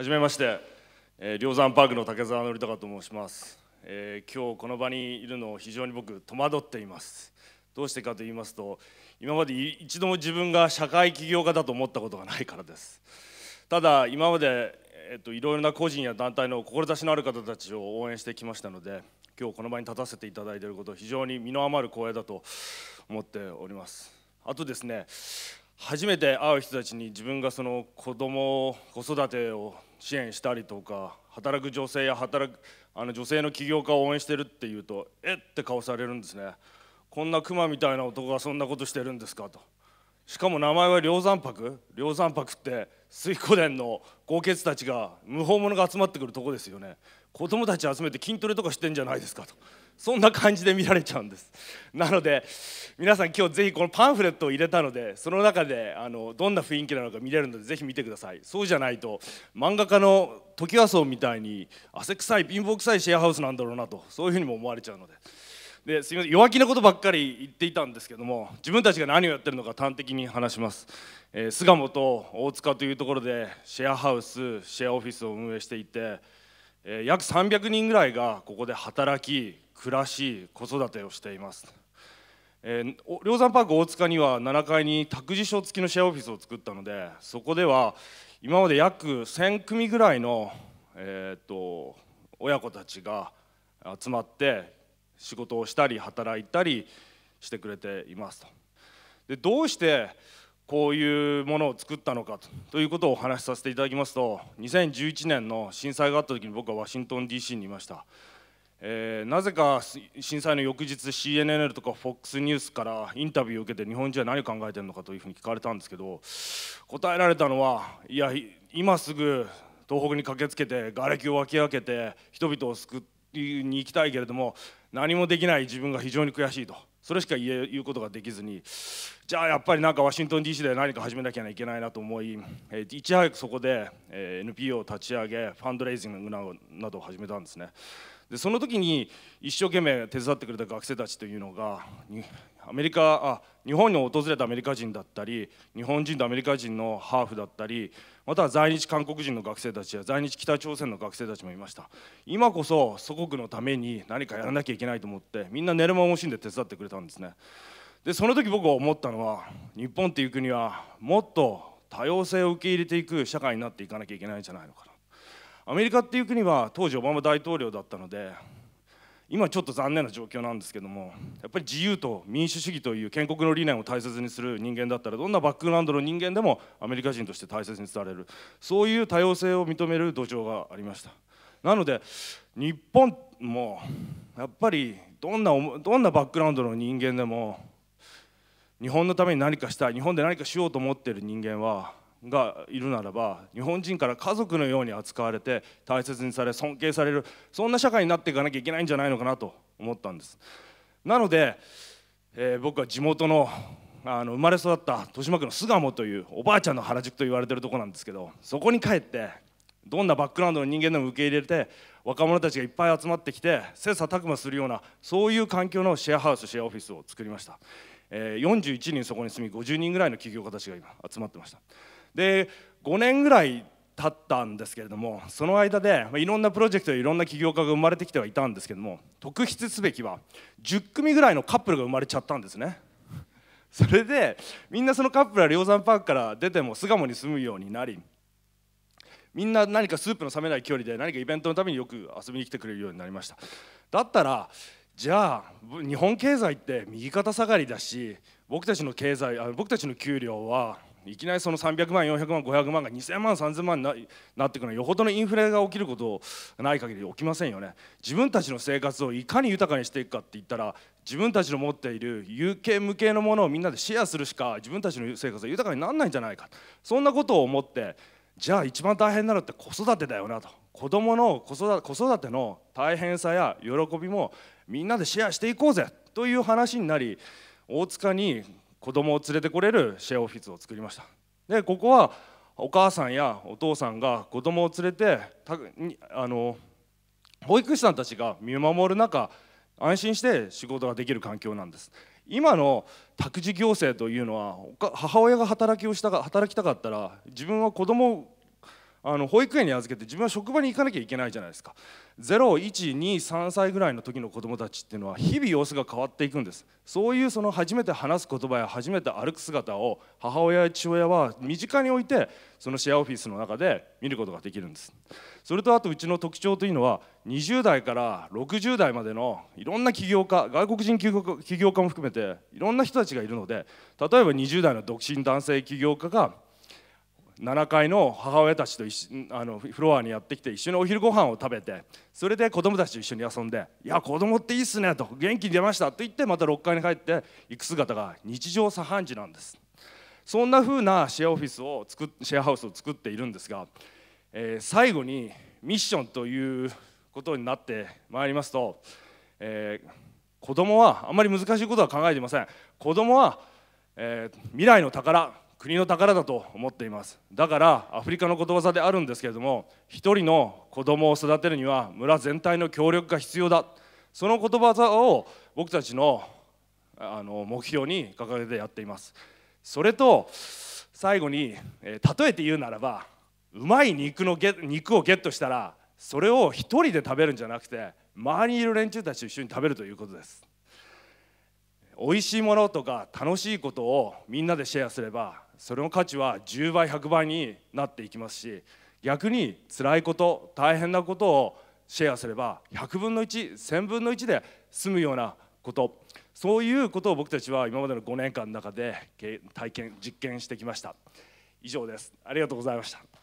はじめまして、えー、梁山パークの竹澤典孝と申します、えー、今日この場にいるのを非常に僕戸惑っています。どうしてかと言いますと今まで一度も自分が社会起業家だと思ったことがないからです。ただ今まで、えーと、いろいろな個人や団体の志のある方たちを応援してきましたので今日この場に立たせていただいていること非常に身の余る光栄だと思っております。あとですね初めて会う人たちに自分がその子供子育てを支援したりとか働く女性や働くあの女性の起業家を応援してるっていうとえって顔されるんですね。こんなクマみたいな男がそんなことしてるんですかと。しかも名前は梁山泊。梁山泊って水湖殿の豪傑たちが無法者が集まってくるとこですよね。子供たち集めて筋トレとかしてんじゃないですかと。そんな感じで見られちゃうんです。なので皆さん今日ぜひこのパンフレットを入れたのでその中であのどんな雰囲気なのか見れるのでぜひ見てください。そうじゃないと漫画家の時和荘みたいに汗臭い貧乏臭いシェアハウスなんだろうなとそういうふうにも思われちゃうので。ですみません弱気なことばっかり言っていたんですけども自分たちが何をやってるのか端的に話します、えー、巣鴨と大塚というところでシェアハウスシェアオフィスを運営していて、え、約300人ぐらいがここで働き暮らし子育てをしています、えー、梁山パーク大塚には7階に託児所付きのシェアオフィスを作ったのでそこでは今まで約1000組ぐらいの、えーと、親子たちが集まって仕事をしたり働いたりしてくれていますと。でどうしてこういうものを作ったのかということをお話しさせていただきますと2011年の震災があった時に僕はワシントン DC にいました。えー、なぜか震災の翌日 CNN とか FOX ニュースからインタビューを受けて日本人は何考えてるのかというふうに聞かれたんですけど答えられたのはいや今すぐ東北に駆けつけて瓦礫を分け分けて人々を救いに行きたいけれども何もできない自分が非常に悔しいとそれしか言え言うことができずにじゃあやっぱりなんかワシントン DC で何か始めなきゃいけないなと思い、えいち早くそこで、NPO を立ち上げファンドレイジングなどを始めたんですね。でその時に一生懸命手伝ってくれた学生たちというのがアメリカあ日本に訪れたアメリカ人だったり日本人とアメリカ人のハーフだったりまたは在日韓国人の学生たちや在日北朝鮮の学生たちもいました。今こそ祖国のために何かやらなきゃいけないと思ってみんな寝る間も惜しんで手伝ってくれたんですね。でその時僕が思ったのは日本っていう国はもっと多様性を受け入れていく社会になっていかなきゃいけないんじゃないのかな。アメリカっていう国は当時オバマ大統領だったので今ちょっと残念な状況なんですけどもやっぱり自由と民主主義という建国の理念を大切にする人間だったらどんなバックグラウンドの人間でもアメリカ人として大切にされるそういう多様性を認める土壌がありました。なので日本もやっぱりどんなどんなバックグラウンドの人間でも日本のために何かしたい日本で何かしようと思っている人間はがいるならば日本人から家族のように扱われて大切にされ尊敬されるそんな社会になっていかなきゃいけないんじゃないのかなと思ったんです。なので、えー、僕は地元のあの生まれ育った豊島区の巣鴨というおばあちゃんの原宿と言われてるとこなんですけどそこに帰ってどんなバックグラウンドの人間でも受け入れて若者たちがいっぱい集まってきて切磋琢磨するようなそういう環境のシェアハウスシェアオフィスを作りました、えー、41人そこに住み50人ぐらいの起業家たちが今集まってました。で5年ぐらい経ったんですけれどもその間でいろんなプロジェクトでいろんな起業家が生まれてきてはいたんですけども特筆すべきは10組ぐらいのカップルが生まれちゃったんですね。それでみんなそのカップルは梁山パークから出ても巣鴨に住むようになりみんな何かスープの冷めない距離で何かイベントのためによく遊びに来てくれるようになりました。だったらじゃあ日本経済って右肩下がりだし僕たちの経済僕たちの給料はいきなりその300万400万500万が2000万3000万になってくるのはよほどのインフレが起きることない限り起きませんよね。自分たちの生活をいかに豊かにしていくかって言ったら自分たちの持っている有形無形のものをみんなでシェアするしか自分たちの生活は豊かにならないんじゃないか。そんなことを思ってじゃあ一番大変なのって子育てだよなと。子どもの子育ての大変さや喜びもみんなでシェアしていこうぜという話になり大塚に子供を連れてこれるシェアオフィスを作りました。でここはお母さんやお父さんが子供を連れてあの保育士さんたちが見守る中安心して仕事ができる環境なんです。今の託児行政というのは母親が働きをしたか働きたかったら自分は子供あの保育園に預けて自分は職場に行かなきゃいけないじゃないですか。0123歳ぐらいの時の子どもたちっていうのは日々様子が変わっていくんです。そういうその初めて話す言葉や初めて歩く姿を母親や父親は身近に置いてそのシェアオフィスの中で見ることができるんです。それとあとうちの特徴というのは20代から60代までのいろんな起業家外国人起業家も含めていろんな人たちがいるので例えば20代の独身男性起業家が7階の母親たちとあのフロアにやってきて一緒にお昼ご飯を食べてそれで子供たちと一緒に遊んで「いや子供っていいっすね」と「元気に出ました」と言ってまた6階に帰って行く姿が日常茶飯事なんです。そんな風なシェアオフィスを作シェアハウスを作っているんですが、えー、最後にミッションということになってまいりますと、えー、子供はあまり難しいことは考えていません。子供は、えー、未来の宝国の宝だと思っています。だからアフリカのことわざであるんですけれども一人の子供を育てるには村全体の協力が必要だ。その言葉を僕たちのあの目標に掲げてやっています。それと最後に、えー、例えて言うならばうまい肉のゲ肉をゲットしたらそれを一人で食べるんじゃなくて周りにいる連中たちと一緒に食べるということです。美味しいものとか楽しいことをみんなでシェアすればそれの価値は10倍100倍になっていきますし逆に辛いこと大変なことをシェアすれば100分の11000分の1で済むようなこと。そういうことを僕たちは今までの5年間の中で体験実験してきました。以上です。ありがとうございました。